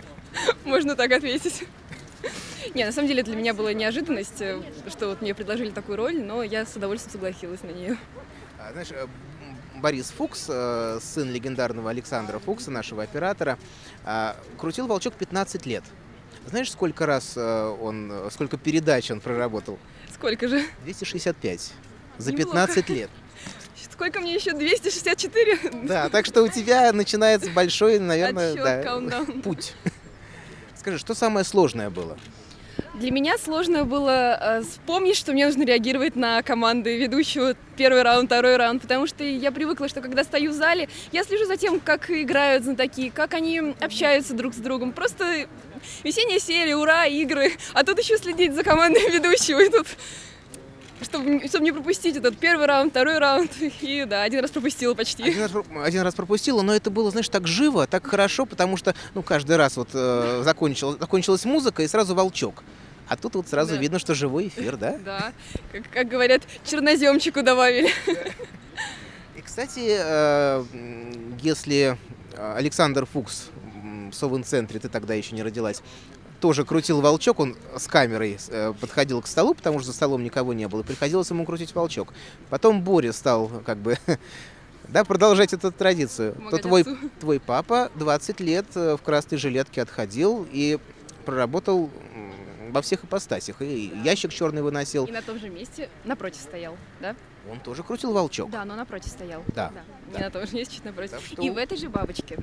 (laughs) Можно так ответить. Не, на самом деле для меня была неожиданность, э, что вот мне предложили такую роль, но я с удовольствием согласилась на нее. А, Знаешь, э, Борис Фукс, э, сын легендарного Александра Фукса, нашего оператора, а, крутил «Волчок» 15 лет. Знаешь, сколько раз он, сколько передач он проработал? Сколько же? 265. За Неплохо. 15 лет. Сколько мне еще? 264? Да, так что у тебя начинается большой, наверное, Отсчет, да, countdown. (laughs) путь. Скажи, что самое сложное было? Для меня сложно было э, вспомнить, что мне нужно реагировать на команды ведущего первый раунд, второй раунд, потому что я привыкла, что когда стою в зале, я слежу за тем, как играют знатоки, как они общаются друг с другом. Просто весенняя серия, ура, игры, а тут еще следить за командой (laughs) ведущего, и тут чтобы, чтобы не пропустить этот первый раунд, второй раунд, (laughs) и да, один раз пропустила почти. Один раз, один раз пропустила, но это было, знаешь, так живо, так хорошо, потому что, ну, каждый раз вот э, (laughs) закончилась, закончилась музыка и сразу волчок. А тут вот сразу Да. видно, что живой эфир, да? Да, как, как говорят, черноземчику добавили. (laughs) И, кстати, э, если Александр Фукс в Совинцентре, ты тогда еще не родилась, тоже крутил волчок, он с камерой э, подходил к столу, потому что за столом никого не было, и приходилось ему крутить волчок. Потом Боря стал как бы (laughs) да, продолжать эту традицию. То твой, (laughs) твой папа 20 лет э, в красной жилетке отходил и проработал во всех ипостасях. И ящик черный выносил. И на том же месте напротив стоял, да? Он тоже крутил волчок. Да, но напротив стоял. Да, Не на том же месте, чуть напротив. что- И в этой же бабочке.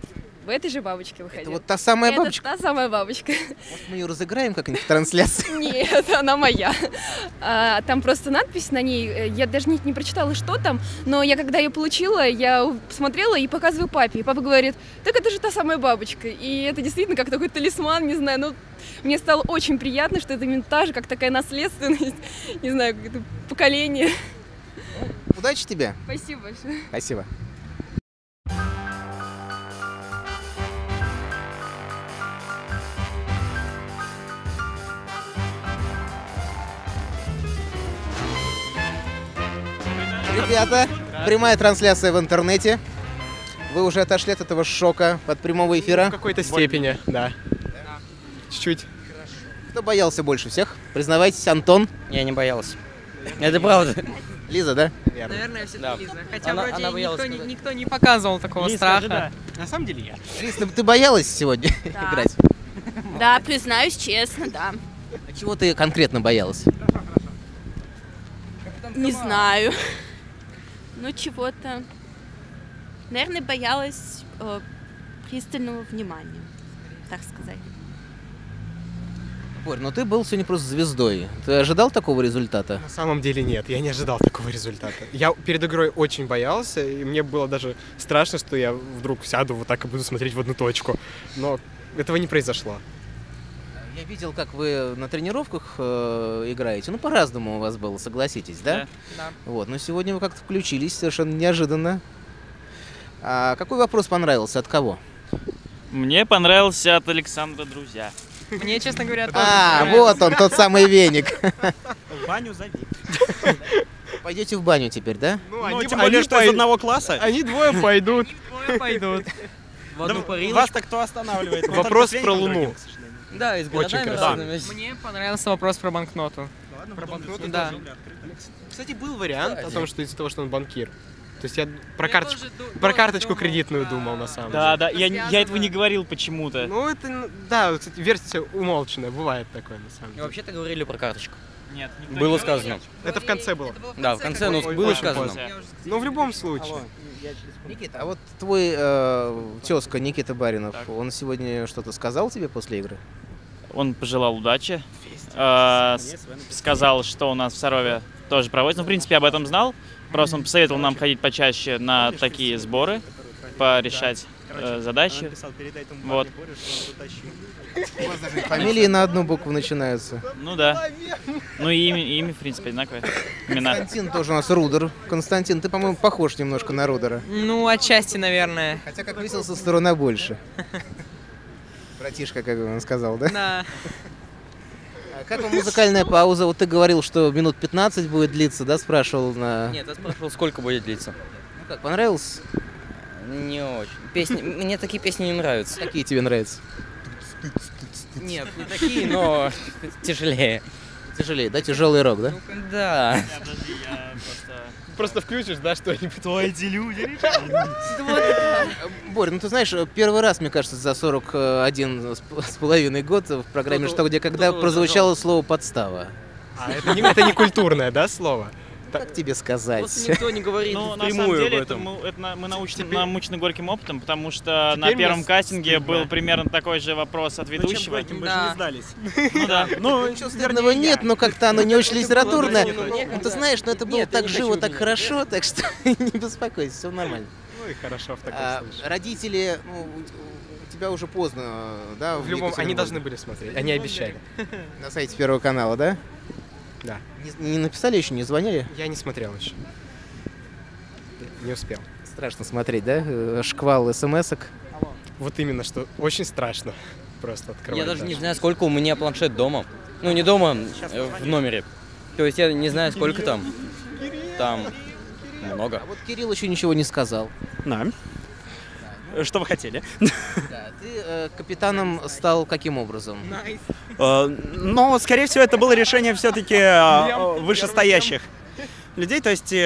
В этой же бабочке выходил. вот та самая Это бабочка? та самая бабочка. Может, мы ее разыграем как-нибудь в трансляции? (laughs) Нет, она моя. А, там просто надпись на ней, э, я даже не, не прочитала, что там, но я когда ее получила, я у- посмотрела и показываю папе. И папа говорит, так это же та самая бабочка. И это действительно как такой талисман, не знаю, ну, мне стало очень приятно, что это именно та же, как такая наследственность, (laughs) не знаю, как это поколение. Удачи тебе. Спасибо большое. Спасибо. Ребята, прямая трансляция в интернете. Вы уже отошли от этого шока, от прямого эфира? В какой-то степени, да. Чуть-чуть. Кто боялся больше всех? Признавайтесь, Антон. Я не боялся. Это правда. Лиза, да? Наверное, все-таки Да. Лиза. Хотя Она- вроде она никто, не, сказать. никто не показывал такого Лиз, страха. да. На самом деле я. Лиз, ты, ты боялась сегодня (laughs) Да. играть? Да, признаюсь честно, да. А чего ты конкретно боялась? Не знаю. Ну, чего-то. Наверное, боялась э, пристального внимания, так сказать. Борь, ну ты был сегодня просто звездой. Ты ожидал такого результата? На самом деле нет, я не ожидал такого результата. Я перед игрой очень боялся, и мне было даже страшно, что я вдруг сяду вот так и буду смотреть в одну точку. Но этого не произошло. Я видел, как вы на тренировках э, играете. Ну, по-разному у вас было, согласитесь, да? Да. Вот, но сегодня вы как-то включились совершенно неожиданно. А какой вопрос понравился? От кого? Мне понравился от Александра друзья. Мне, честно говоря, А, вот он, тот самый веник. В баню зови. Пойдете в баню теперь, да? Ну, они- тем более, они что из одного класса. Они двое пойдут. Двое пойдут. В одну Вас-то кто останавливает? Вопрос про Луну. Да, и с Очень городами красиво. разными. Мне понравился вопрос про банкноту. Ладно, Про потом банкноты Да. тоже. Кстати, был вариант о том, что из-за того, что он банкир. То есть я про Я карточку, тоже про карточку думал кредитную про- думал на самом Да, деле. да, я, я этого не говорил почему-то. Ну, это, ну, да, кстати, версия умолчанная, бывает такое на самом И деле. Вообще-то говорили про карточку. Нет, никто Было не сказано. Это в конце было. Да, в конце, но было очень сказано. поздно. Ну, в любом случае. Никита, а вот твой э, тезка Никита Баринов, он сегодня что-то сказал тебе после игры? Он пожелал удачи. э, сказал, что у нас в Сарове тоже проводится. Ну, в принципе, я об этом знал. Просто он посоветовал нам ходить почаще на такие сборы, порешать э, задачи. Вот. Фамилии на одну букву начинаются. Ну да. Ну и имя, имя в принципе, одинаковое. Имена. Константин тоже у нас Рудер. Константин, ты, по-моему, похож немножко на Рудера. Ну, отчасти, наверное. Хотя, как выяснилось, со сторона больше. Братишка, как он сказал, да? Да. А как вам музыкальная пауза? Вот ты говорил, что минут 15 будет длиться, да? Спрашивал на... Нет, я спрашивал, сколько будет длиться. Ну как, понравилось? Не очень. Песни, мне такие песни не нравятся. Какие тебе нравятся? Нет, не такие, но тяжелее. Тяжелее, да? Тяжелый рок, да? Да. Просто включишь, да, что-нибудь. Кто эти люди? Борь, ну ты знаешь, первый раз, мне кажется, за 41 с с половиной год в программе Кто-то- «Что, где, когда» кто-то прозвучало слово «подстава». А, это не культурное, да, слово? Как тебе сказать? Просто (laughs) никто не говорит Ну, на самом деле, об это этом. мы, это на- мы научны, намучены горьким опытом, потому что на Теперь мне первом кастинге стыдно. был примерно такой же вопрос от ведущего. горьким? Мы же Да. не сдались. (laughs) Ну да. Ну, Ничего стыдного нет, но как-то оно не очень литературное. было Ну, ты знаешь, но это было так живо, так хорошо, так что (laughs) не беспокойся, все нормально. Ну и хорошо в таком А, случае. Родители, ну, у- тебя уже поздно, да? В любом, они должны были смотреть, они обещали. На сайте Первого канала, да? Да. Не, не написали еще, не звонили? Я не смотрел еще. Не успел. Страшно смотреть, да? Э, Шквал смс-ок. Вот именно, что очень страшно просто открывать. Я даже не знаю, сколько у меня планшет дома. Ну, не дома, э, в номере. То есть я не знаю, сколько там. Там много. А вот Кирилл еще ничего не сказал. Да. (laughs) Что вы хотели? Да, ты э, капитаном стал каким образом? Э, Но, скорее всего, это было решение все-таки вышестоящих людей, то есть э,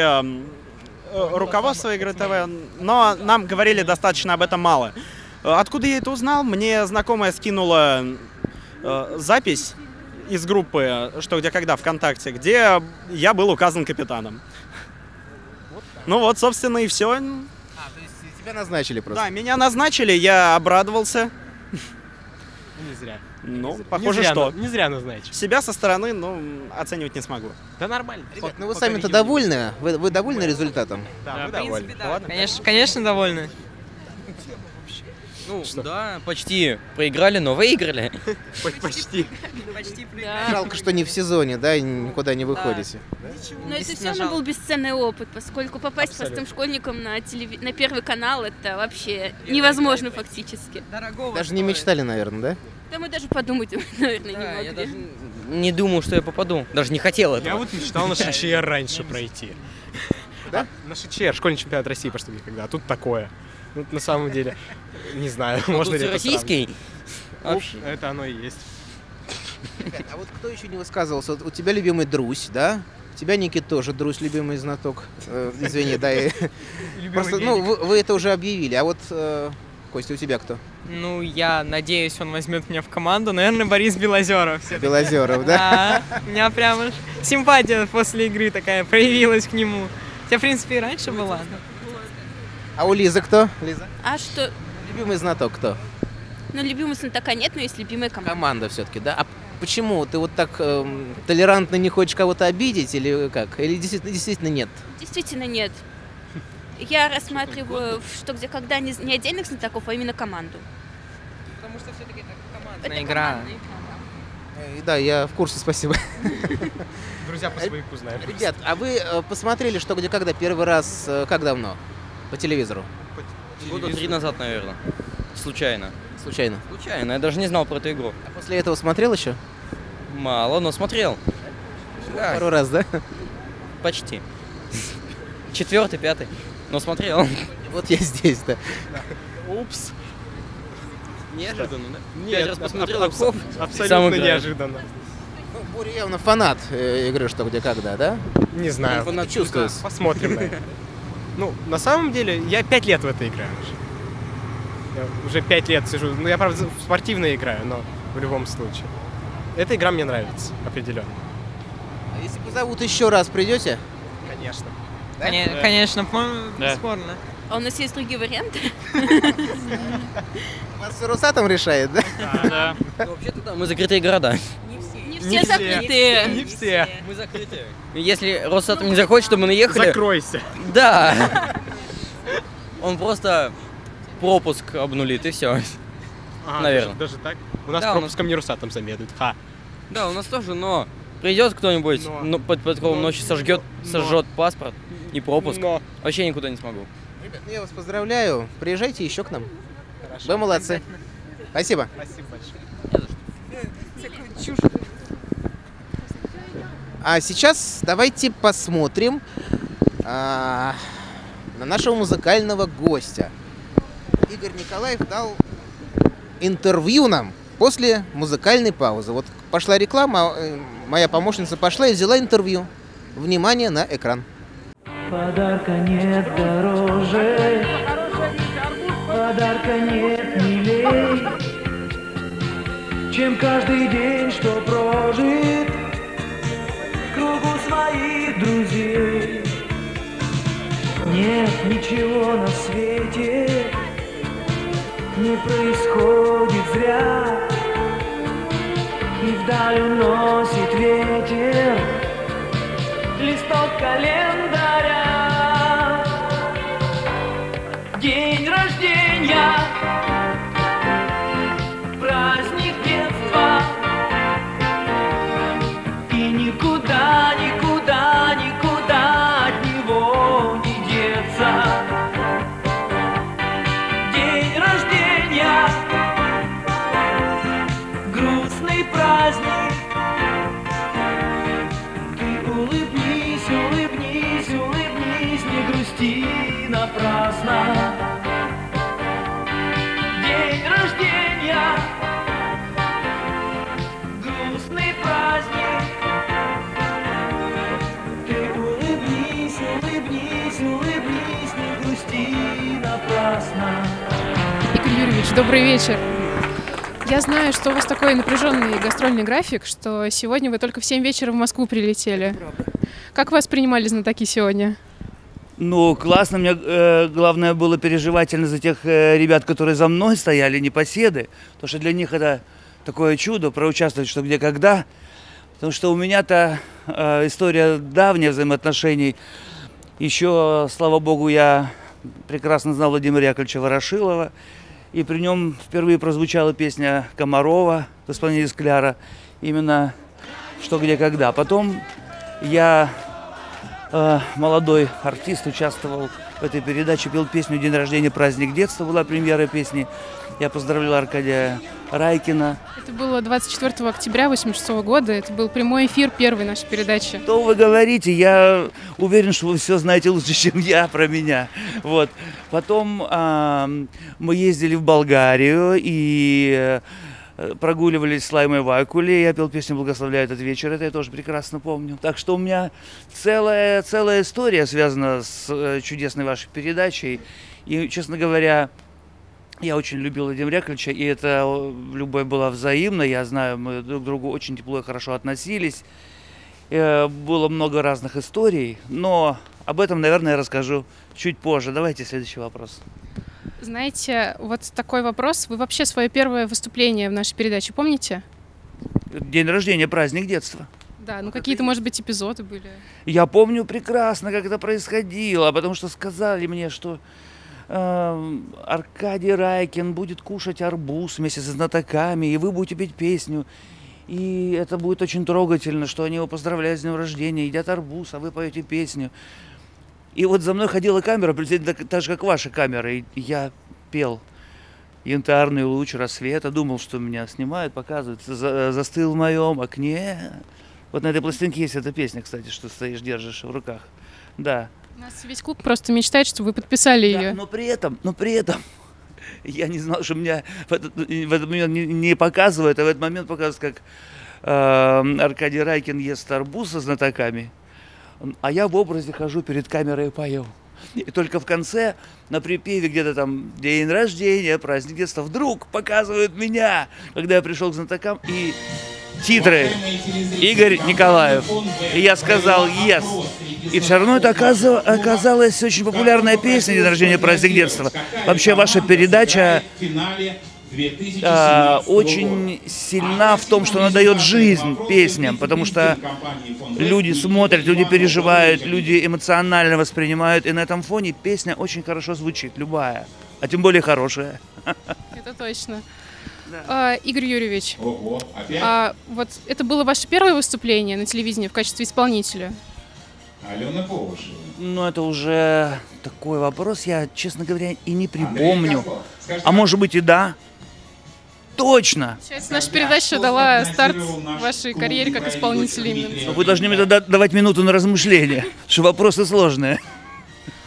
э, руководство игры ТВ, но нам говорили достаточно об этом мало. Э, Откуда я это узнал? Мне знакомая скинула э, запись из группы «Что, где, когда» ВКонтакте, где я был указан капитаном. Ну вот, собственно, и все. Тебя назначили просто? Да, меня назначили, я обрадовался. Не зря. Ну, Не похоже, зря что. Не зря назначили. Себя со стороны, ну, оценивать не смогу. Да нормально. Ребят, ну вы сами-то довольны? Вы, вы довольны результатом? Да, мы довольны. Ладно? Конечно, конечно, довольны. Ну, да, почти проиграли, но выиграли. (laughs) Почти. Почти Жалко, что не в сезоне, да, и никуда не выходите. Но это все равно был бесценный опыт, поскольку попасть Абсолютно. простым школьником на, на Первый канал это вообще невозможно фактически. Дорогого Даже не мечтали, наверное, да? Да мы даже подумать, (laughs) наверное, не Да, я могли. даже не думал, что я попаду. Даже не хотел этого. Я вот мечтал на ШЧР раньше (laughs) пройти. Да? На ШЧР, школьный чемпионат России, по что никогда. А тут такое. Ну, на самом деле, не знаю, можно ли это российский? Ну, это оно и есть. Ребят, а вот кто еще не высказывался? Вот у тебя любимый Друзь, да? У тебя, Никит, тоже Друзь, любимый знаток. Э, извини, да. и- (laughs) Просто, ну, вы, вы это уже объявили. А вот, э, Костя, у тебя кто? Ну, я надеюсь, он возьмет меня в команду. Наверное, Борис Белозеров. Белозеров, да? Да. У меня прям симпатия после игры такая проявилась к нему. Хотя, в принципе, и раньше была. А у Лизы кто? Лиза? А что? Любимый знаток кто? Ну, любимого знатока нет, но есть любимая команда. Команда все-таки, да? А почему? Ты вот так эм, толерантно не хочешь кого-то обидеть или как? Или действительно, действительно нет? Действительно нет. Я рассматриваю, что где когда не, не отдельных знатоков, а именно команду. Потому что все-таки это Это игра. командная Э, Да, я в курсе, спасибо. Друзья по свояку знаем. Ребят, а вы э, посмотрели «Что, где, когда» первый раз, э, как давно? По телевизору? Года три назад, наверное. Случайно. Случайно? Случайно, я даже не знал про эту игру. А после этого смотрел еще? Мало, но смотрел. Да. Пару раз, да? Почти. Четвертый, пятый. Но смотрел. Вот я здесь, да. Упс. Неожиданно, да? Нет, Пять раз посмотрел, и хоп, абсолютно играю. неожиданно. Ну, Боря явно фанат э, игры «Что, где, когда», да? Не знаю. Он фанат чувствуется. Посмотрим, наверное. Ну, на самом деле, я пять лет в это играю уже. Я уже пять лет сижу. Ну, я, правда, в спортивно играю, но в любом случае. Эта игра мне нравится, определенно. А если позовут еще раз, придете? Конечно. Коне- Да. Конечно, Да. бесспорно. А у нас есть другие варианты? (laughs) Вас с Росатом решает, да? Да. Ну, Вообще-то да, мы закрытые города. Не все закрытые. Не все. Мы закрытые. Если Росатом не захочет, чтобы мы наехали... Закройся. Да. Он просто пропуск обнулит, и все. А, Наверное. Даже, даже так? У нас Да, у нас- пропуском не Русатом замедует. Ха. Да, у нас тоже, но придет кто-нибудь, Но. ну, под подковом ночи сожгет, Но. сожжет паспорт и пропуск. Но. Вообще никуда не смогу. Ребят, ну я вас поздравляю. Приезжайте еще к нам. Вы молодцы. Спасибо. Спасибо большое. А сейчас давайте посмотрим а, на нашего музыкального гостя. Игорь Николаев дал интервью нам после музыкальной паузы. Вот пошла реклама, э, моя помощница пошла и взяла интервью. Внимание на экран. Подарка нет дороже, подарка нет милей, чем каждый день, что прожит своих друзей. Нет ничего на свете, не происходит зря, и вдаль уносит ветер листок календаря. Добрый вечер. Я знаю, что у вас такой напряженный гастрольный график, что сегодня вы только в 7 вечера в Москву прилетели. Как вас принимали знатоки сегодня? Ну, классно. Мне э, главное было переживательно за тех э, ребят, которые за мной стояли, непоседы. Потому что для них это такое чудо, проучаствовать что где когда. Потому что у меня-то э, история давняя взаимоотношений. Еще, слава богу, я прекрасно знал Владимира Яковлевича Ворошилова. И при нем впервые прозвучала песня Комарова в исполнении Скляра. Именно «Что, где, когда». Потом я э, молодой артист, участвовал в этой передаче, пел песню «День рождения, праздник детства», была премьера песни. Я поздравлял Аркадия Райкина. Это было 24 октября 86 года. Это был прямой эфир первой нашей передачи. Что вы говорите? Я уверен, что вы все знаете лучше, (laughs) чем я про меня. Вот. Потом а, мы ездили в Болгарию и э, прогуливались с Лаймой Вайкули. Я пел песню «Благословляю этот вечер». Это я тоже прекрасно помню. Так что у меня целая, целая история связана с э, чудесной вашей передачей. И, честно говоря, я очень любил Владимира Яковлевича, и это э, любовь была взаимна. Я знаю, мы друг к другу очень тепло и хорошо относились. Э, Было много разных историй, но об этом, наверное, я расскажу чуть позже. Давайте следующий вопрос. Знаете, вот такой вопрос. Вы вообще свое первое выступление в нашей передаче помните? День рождения, праздник детства. Да, ну какие-то, может быть, эпизоды были. Я помню прекрасно, как это происходило, потому что сказали мне, что э, Аркадий Райкин будет кушать арбуз вместе со знатоками, и вы будете петь песню. И это будет очень трогательно, что они его поздравляют с днем рождения, едят арбуз, а вы поете песню. И вот за мной ходила камера, приблизительно так, же, как ваша камера, и я пел янтарный луч рассвета, думал, что меня снимают, показывают, За- застыл в моем окне. Вот на этой пластинке есть эта песня, кстати, что стоишь, держишь в руках. Да. У нас весь клуб просто мечтает, чтобы вы подписали Да, ее. но при этом, но при этом (laughs) я не знал, что меня в этот, в этот момент не, не показывают, а в этот момент показывают, как э, Аркадий Райкин ест арбуз со знатоками, а я в образе хожу перед камерой и пою. И только в конце, на припеве где-то там день рождения, праздник детства, вдруг показывают меня, когда я пришел к знатокам, и титры Игорь Николаев. И я сказал «Yes». И все равно это оказа- оказалась очень популярная песня «День рождения, праздник детства». Вообще ваша передача а, очень сильна в том, что она дает жизнь песням, потому что люди смотрят, люди переживают, люди эмоционально воспринимают, и на этом фоне песня очень хорошо звучит, любая, а тем более хорошая. (laughs) Это точно. А, Игорь Юрьевич, Ого, а вот это было ваше первое выступление на телевидении в качестве исполнителя? Алена Повышева. Ну, это уже такой вопрос, я, честно говоря, и не припомню. Скажите, А может быть и да. Точно! Сейчас наша передача дала старт вашей карьере как исполнителя именно. Но Вы должны мне тогда давать минуту на размышление, (laughs) что вопросы сложные.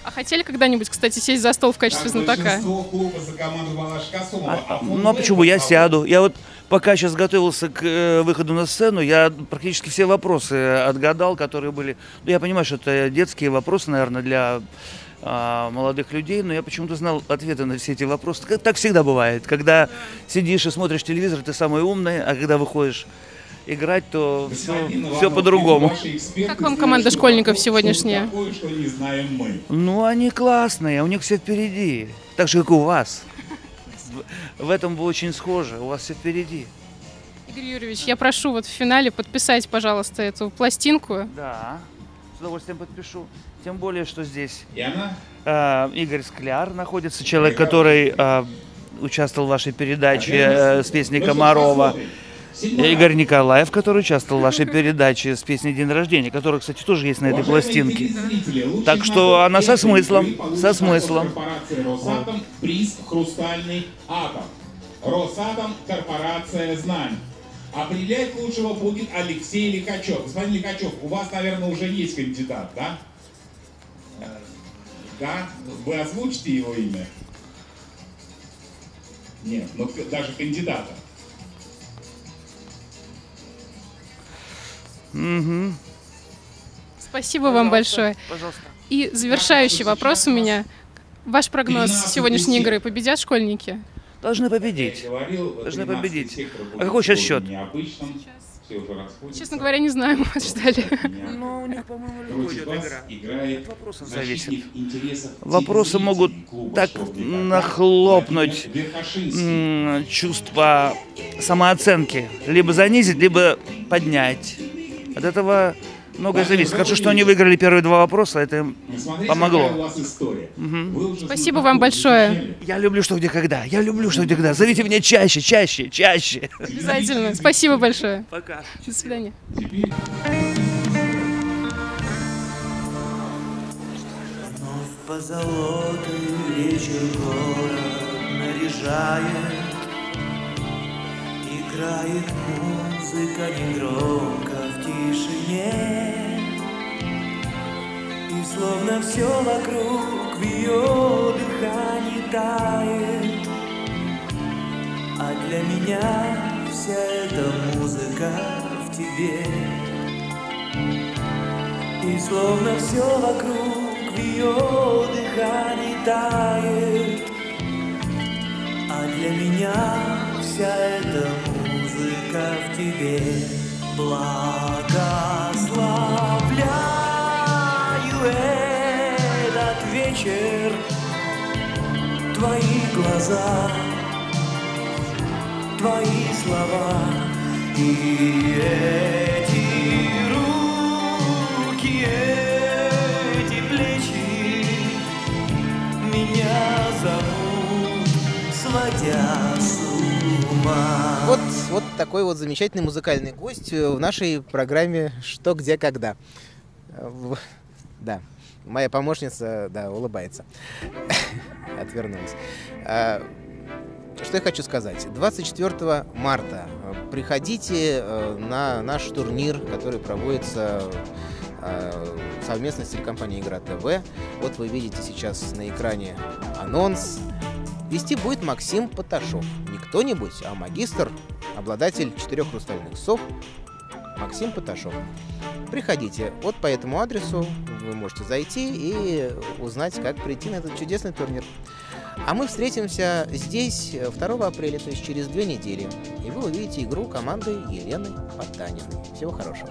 А хотели когда-нибудь, кстати, сесть за стол в качестве знатока? А Ну а почему? Я сяду. Я вот пока сейчас готовился к э, выходу на сцену, я практически все вопросы отгадал, которые были. Ну, я понимаю, что это детские вопросы, наверное, для а, молодых людей, но я почему-то знал ответы на все эти вопросы. Как- Так всегда бывает. Когда сидишь и смотришь телевизор, ты самый умный, а когда выходишь играть, то все, все по-другому. Как вам команда школьников сегодняшняя? такое, что не знаем мы. Ну, они классные, у них все впереди. Так же, как у вас. В- этом вы очень схожи, у вас все впереди. Игорь Юрьевич, я прошу вот в финале подписать, пожалуйста, эту пластинку. Да, с удовольствием подпишу. Тем более, что здесь И э, Игорь Скляр находится, человек, который э, участвовал в вашей передаче э, с песней Комарова. Игорь Николаев, который участвовал в вашей передаче с песней «День рождения», которая, кстати, тоже есть на этой пластинке. Так что она со смыслом, со смыслом. Росатом, приз «Хрустальный атом». Росатом, корпорация знань. Определять лучшего будет Алексей Лихачев. Господин Лихачев, у вас, наверное, уже есть кандидат, да? Да? Вы озвучите его имя? Нет, ну даже кандидата. Мгм. Спасибо вам большое. Пожалуйста. И завершающий вопрос у меня. Ваш прогноз сегодняшней игры. Победят школьники? Должны победить. Должны победить. А какой сейчас счет? Честно говоря, не знаю, (laughs) мы вас ждали. Ну, у них, по-моему, идет игра. Играет вопросов интересов Вопросы могут так нахлопнуть чувство самооценки. Либо занизить, либо поднять. От этого многое зависит. Хорошо, что они выиграли первые два вопроса, это им помогло. Спасибо вам большое. Я люблю что, где, когда. Я люблю что, где, когда. Зовите меня чаще, чаще, чаще. Обязательно. Спасибо большое. Пока. До свидания. Nos позолотой вечер город наряжает Играет музыка негромко тишине. И словно все вокруг в ее дыхании тает. А для меня вся эта музыка в тебе. И словно все вокруг в ее дыхании тает. А для меня вся эта музыка в тебе Благословляю этот вечер. Твои глаза, твои слова И эти руки, эти плечи Меня зовут, сводя с Вот, вот такой вот замечательный музыкальный гость э, в нашей программе «Что, где, когда». Э, Да, моя помощница, да, улыбается. (laughs) Отвернулась. А, Что я хочу сказать. 24 марта э, приходите э, на наш турнир, который проводится э, совместно с телекомпанией «Игра ТВ». Вот вы видите сейчас на экране анонс. Вести будет Максим Поташов. Не кто-нибудь, а магистр, обладатель четырех хрустальных сов Максим Поташов. Приходите. Вот по этому адресу вы можете зайти и узнать, как прийти на этот чудесный турнир. А мы встретимся здесь 2 апреля, то есть через две недели. И вы увидите игру команды Елены Потаниной. Всего хорошего.